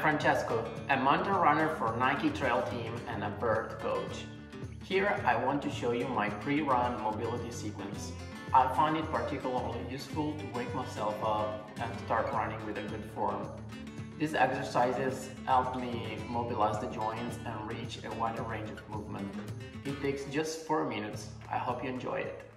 Francesco, a mountain runner for Nike Trail Team and a Vert coach. Here I want to show you my pre-run mobility sequence. I find it particularly useful to wake myself up and start running with a good form. These exercises help me mobilize the joints and reach a wider range of movement. It takes just 4 minutes. I hope you enjoy it.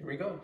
Here we go.